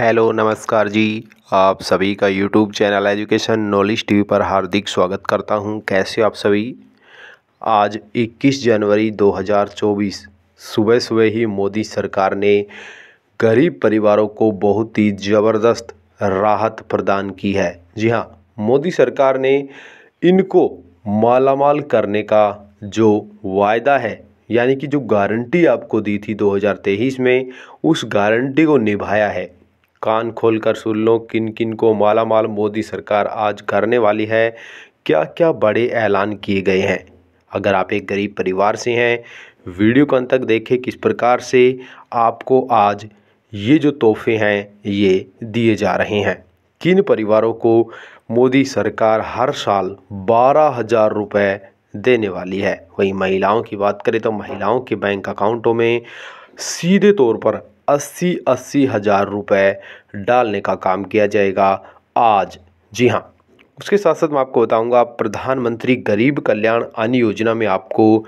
Hello, नमस्कार जी। आप सभी का YouTube channel Education Knowledge TV पर हार्दिक स्वागत करता हूँ। कैसे आप सभी? आज 21 जनवरी 2024 सुबह सुबह ही मोदी सरकार ने गरीब परिवारों को बहुत ही ज़बरदस्त राहत प्रदान की है। जी हाँ मोदी सरकार ने इनको मालामाल करने का जो वायदा है, यानी कि जो गारंटी आपको दी थी 2023 में, उस गारंटी को निभाया है। कान खोल कर सुन लो किन किन को माला माल मोदी सरकार आज करने वाली है। क्या क्या बड़े ऐलान किए गए हैं? अगर आप एक गरीब परिवार से हैं, वीडियो को अंत तक देखें किस प्रकार से आपको आज ये जो तोहफे हैं, ये दिए जा रहे हैं। किन परिवारों को मोदी सरकार हर साल बारह हज़ार रुपये देने वाली है? वहीं महिलाओं की बात करें तो महिलाओं के बैंक अकाउंटों में सीधे तौर पर अस्सी अस्सी हज़ार रुपये डालने का काम किया जाएगा आज। जी हाँ उसके साथ साथ मैं आपको बताऊँगा, प्रधानमंत्री गरीब कल्याण अन्न योजना में आपको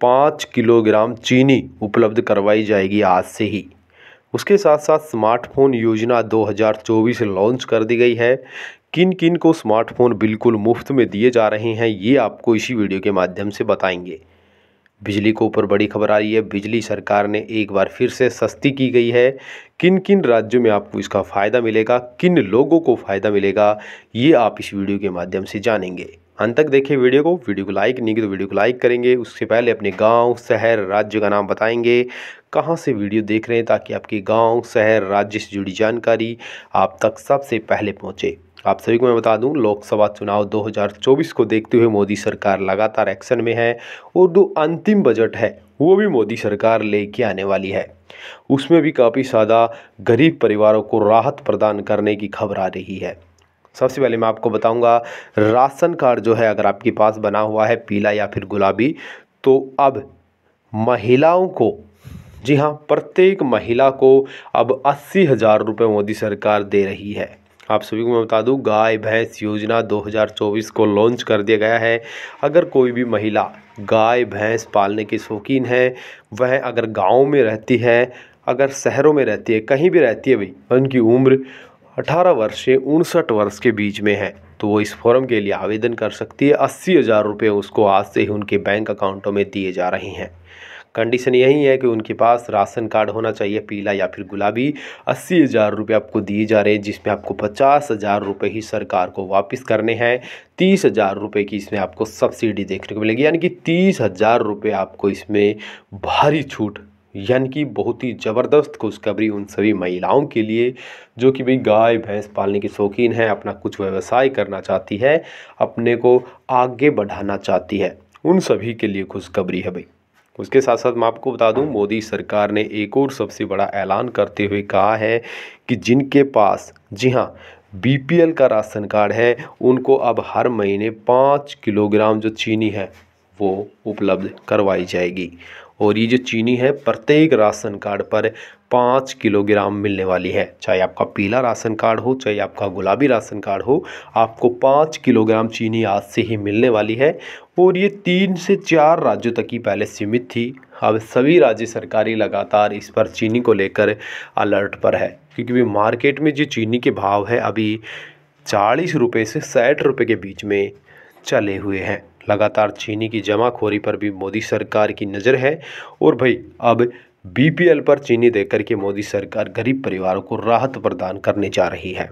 पाँच किलोग्राम चीनी उपलब्ध करवाई जाएगी आज से ही। उसके साथ साथ स्मार्टफ़ोन योजना 2024 लॉन्च कर दी गई है। किन किन को स्मार्टफ़ोन बिल्कुल मुफ़्त में दिए जा रहे हैं, ये आपको इसी वीडियो के माध्यम से बताएँगे। बिजली को ऊपर बड़ी खबर आ रही है। बिजली सरकार ने एक बार फिर से सस्ती की गई है। किन किन राज्यों में आपको इसका फ़ायदा मिलेगा? किन लोगों को फ़ायदा मिलेगा? ये आप इस वीडियो के माध्यम से जानेंगे। अंत तक देखें वीडियो को। वीडियो को लाइक नहीं की तो वीडियो को लाइक करेंगे। उससे पहले अपने गाँव, शहर, राज्य का नाम बताएँगे। कहाँ से वीडियो देख रहे हैं ताकि आपके गाँव, शहर, राज्य से जुड़ी जानकारी आप तक सबसे पहले पहुँचे। आप सभी को मैं बता दूँ, लोकसभा चुनाव 2024 को देखते हुए मोदी सरकार लगातार एक्शन में है और जो अंतिम बजट है, वो भी मोदी सरकार लेके आने वाली है। उसमें भी काफ़ी ज़्यादा गरीब परिवारों को राहत प्रदान करने की खबर आ रही है। सबसे पहले मैं आपको बताऊँगा, राशन कार्ड जो है, अगर आपके पास बना हुआ है, पीला या फिर गुलाबी तो अब महिलाओं को, जी हाँ प्रत्येक महिला को अब अस्सी हज़ार रुपये मोदी सरकार दे रही है। आप सभी को मैं बता दूँ, गाय, भैंस योजना 2024 को लॉन्च कर दिया गया है। अगर कोई भी महिला गाय, भैंस पालने की शौकीन है, वह अगर गाँव में रहती है, अगर शहरों में रहती है, कहीं भी रहती है भाई उनकी उम्र 18 वर्ष से उनसठ वर्ष के बीच में है तो वो इस फॉर्म के लिए आवेदन कर सकती है। अस्सी हज़ार रुपये उसको आज से ही उनके बैंक अकाउंटों में दिए जा रहे हैं। कंडीशन यही है कि उनके पास राशन कार्ड होना चाहिए, पीला या फिर गुलाबी। अस्सी हज़ार रुपये आपको दिए जा रहे हैं, जिसमें आपको पचास हज़ार रुपये ही सरकार को वापस करने हैं। तीस हज़ार रुपये की इसमें आपको सब्सिडी देखने को मिलेगी। यानी कि तीस हज़ार रुपये आपको इसमें भारी छूट, यानी कि बहुत ही ज़बरदस्त खुशखबरी उन सभी महिलाओं के लिए, जो कि भाई गाय, भैंस पालने की शौकीन है, अपना कुछ व्यवसाय करना चाहती है, अपने को आगे बढ़ाना चाहती है। उन सभी के लिए खुशखबरी है भाई। उसके साथ साथ मैं आपको बता दूँ, मोदी सरकार ने एक और सबसे बड़ा ऐलान करते हुए कहा है कि जिनके पास, जी हाँ बीपीएल का राशन कार्ड है, उनको अब हर महीने पाँच किलोग्राम जो चीनी है, वो उपलब्ध करवाई जाएगी। और ये जो चीनी है, प्रत्येक राशन कार्ड पर पाँच किलोग्राम मिलने वाली है। चाहे आपका पीला राशन कार्ड हो, चाहे आपका गुलाबी राशन कार्ड हो, आपको पाँच किलोग्राम चीनी आज से ही मिलने वाली है। और ये तीन से चार राज्यों तक ही पहले सीमित थी। अब सभी राज्य सरकारें लगातार इस पर चीनी को लेकर अलर्ट पर है। क्योंकि मार्केट में जो चीनी के भाव है, अभी चालीस रुपये से साठ रुपये के बीच में चले हुए हैं। लगातार चीनी की जमाखोरी पर भी मोदी सरकार की नज़र है और भाई, अब बीपीएल पर चीनी देकर के मोदी सरकार गरीब परिवारों को राहत प्रदान करने जा रही है।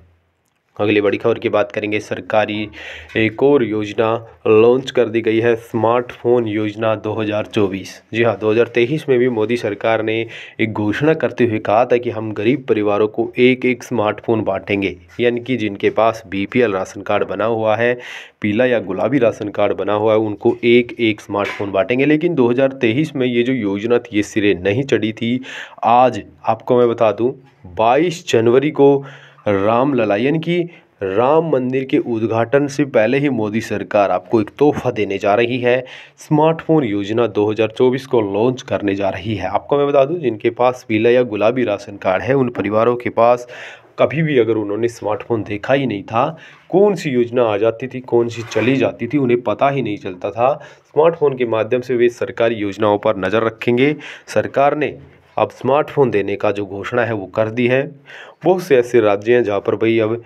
अगली बड़ी खबर की बात करेंगे, सरकारी एक और योजना लॉन्च कर दी गई है, स्मार्टफ़ोन योजना 2024 जी हाँ 2023 में भी मोदी सरकार ने एक घोषणा करते हुए कहा था कि हम गरीब परिवारों को एक एक स्मार्टफ़ोन बांटेंगे, यानी कि जिनके पास बीपीएल राशन कार्ड बना हुआ है, पीला या गुलाबी राशन कार्ड बना हुआ है, उनको एक एक स्मार्टफ़ोन बांटेंगे। लेकिन दो हज़ार तेईस में ये जो योजना थी, ये सिरे नहीं चढ़ी थी। आज आपको मैं बता दूँ, बाईस जनवरी को रामलला यानी कि राम मंदिर के उद्घाटन से पहले ही मोदी सरकार आपको एक तोहफा देने जा रही है। स्मार्टफ़ोन योजना 2024 को लॉन्च करने जा रही है। आपको मैं बता दूँ, जिनके पास पीला या गुलाबी राशन कार्ड है, उन परिवारों के पास कभी भी अगर उन्होंने स्मार्टफ़ोन देखा ही नहीं था, कौन सी योजना आ जाती थी, कौन सी चली जाती थी, उन्हें पता ही नहीं चलता था। स्मार्टफ़ोन के माध्यम से वे सरकारी योजनाओं पर नज़र रखेंगे। सरकार ने अब स्मार्टफ़ोन देने का जो घोषणा है वो कर दी है। बहुत से ऐसे राज्य हैं जहाँ पर भाई अब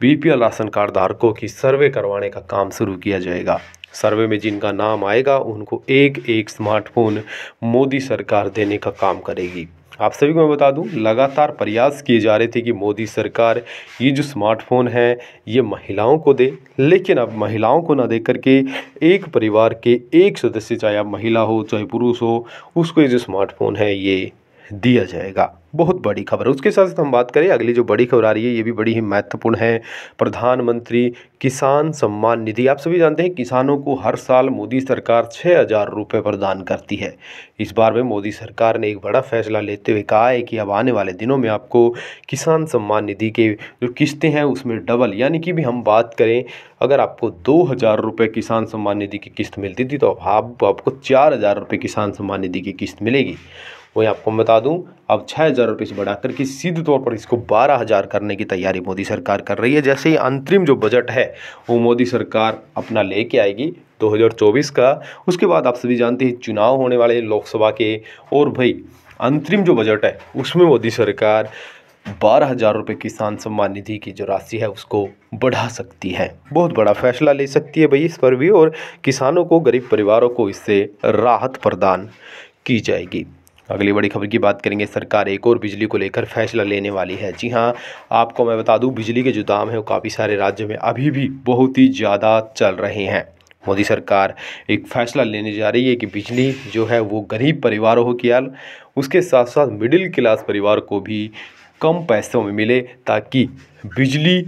बीपीएल राशन कार्ड धारकों की सर्वे करवाने का काम शुरू किया जाएगा। सर्वे में जिनका नाम आएगा, उनको एक एक स्मार्टफ़ोन मोदी सरकार देने का काम करेगी। आप सभी को मैं बता दूँ, लगातार प्रयास किए जा रहे थे कि मोदी सरकार ये जो स्मार्टफ़ोन है, ये महिलाओं को दे। लेकिन अब महिलाओं को ना दे करके एक परिवार के एक सदस्य, चाहे आप महिला हो, चाहे पुरुष हो, उसको ये जो स्मार्टफ़ोन है, ये दिया जाएगा। बहुत बड़ी खबर है। उसके साथ साथ हम बात करें, अगली जो बड़ी खबर आ रही है, ये भी बड़ी ही महत्वपूर्ण है। प्रधानमंत्री किसान सम्मान निधि। आप सभी जानते हैं, किसानों को हर साल मोदी सरकार छः हज़ार रुपये प्रदान करती है। इस बार में मोदी सरकार ने एक बड़ा फैसला लेते हुए कहा है कि अब आने वाले दिनों में आपको किसान सम्मान निधि के जो किस्तें हैं, उसमें डबल, यानी कि भी हम बात करें, अगर आपको दो हज़ार रुपये किसान सम्मान निधि की किस्त मिलती थी तो आप, आपको चार हज़ार रुपये किसान सम्मान निधि की किस्त मिलेगी। वही आपको बता दूँ, अब छः हज़ार रुपये से बढ़ाकर के सीधे तौर पर इसको बारह हज़ार करने की तैयारी मोदी सरकार कर रही है। जैसे ही अंतरिम जो बजट है, वो मोदी सरकार अपना लेके आएगी 2024 का। उसके बाद आप सभी जानते हैं, चुनाव होने वाले लोकसभा के, और भाई अंतरिम जो बजट है, उसमें मोदी सरकार बारह हज़ार रुपये किसान सम्मान निधि की जो राशि है, उसको बढ़ा सकती है। बहुत बड़ा फैसला ले सकती है भाई इस पर भी, और किसानों को, गरीब परिवारों को इससे राहत प्रदान की जाएगी। अगली बड़ी खबर की बात करेंगे, सरकार एक और बिजली को लेकर फैसला लेने वाली है। जी हाँ आपको मैं बता दूँ, बिजली के जो दाम है, वो काफ़ी सारे राज्यों में अभी भी बहुत ही ज़्यादा चल रहे हैं। मोदी सरकार एक फ़ैसला लेने जा रही है कि बिजली जो है, वो गरीब परिवारों को किया, उसके साथ साथ मिडिल क्लास परिवार को भी कम पैसों में मिले ताकि बिजली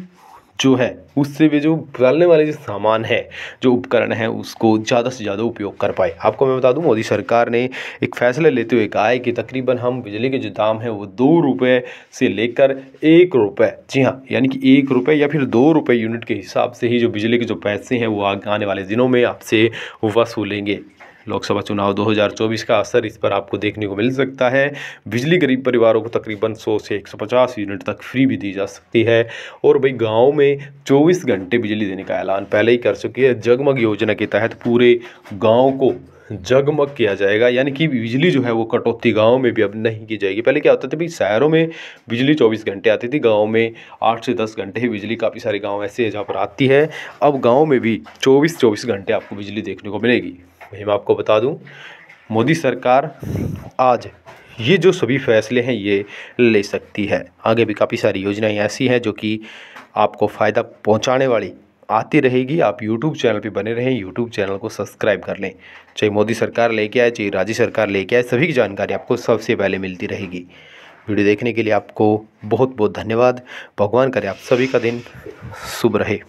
जो है, उससे भी जो चलने वाले जो सामान है, जो उपकरण है, उसको ज़्यादा से ज़्यादा उपयोग कर पाए। आपको मैं बता दूँ, मोदी सरकार ने एक फ़ैसला लेते हुए कहा है कि तकरीबन हम बिजली के जो दाम है, वो दो रुपये से लेकर एक रुपये जी हाँ यानी कि एक रुपये या फिर दो रुपये यूनिट के हिसाब से ही जो बिजली के जो पैसे हैं, वो आने वाले दिनों में आपसे वसूलेंगे। लोकसभा चुनाव 2024 का असर इस पर आपको देखने को मिल सकता है। बिजली गरीब परिवारों को तकरीबन 100 से 150 यूनिट तक फ्री भी दी जा सकती है। और भाई, गाँव में 24 घंटे बिजली देने का ऐलान पहले ही कर चुकी है। जगमग योजना के तहत पूरे गाँव को जगमग किया जाएगा। यानी कि बिजली जो है वो कटौती गाँव में भी अब नहीं की जाएगी। पहले क्या होता था भाई, शहरों में बिजली चौबीस घंटे आती थी। गाँव में आठ से दस घंटे ही बिजली काफ़ी सारे गाँव ऐसे हैं जहाँ पर आती है। अब गाँव में भी चौबीस चौबीस घंटे आपको बिजली देखने को मिलेगी। वही मैं आपको बता दूँ, मोदी सरकार आज ये जो सभी फैसले हैं ये ले सकती है। आगे भी काफ़ी सारी योजनाएँ ऐसी हैं जो कि आपको फ़ायदा पहुँचाने वाली आती रहेगी। आप यूट्यूब चैनल पे बने रहें यूट्यूब चैनल को सब्सक्राइब कर लें। चाहे मोदी सरकार लेके आए, चाहे राज्य सरकार लेके आए, सभी की जानकारी आपको सबसे पहले मिलती रहेगी। वीडियो देखने के लिए आपको बहुत बहुत धन्यवाद। भगवान करे आप सभी का दिन शुभ रहे।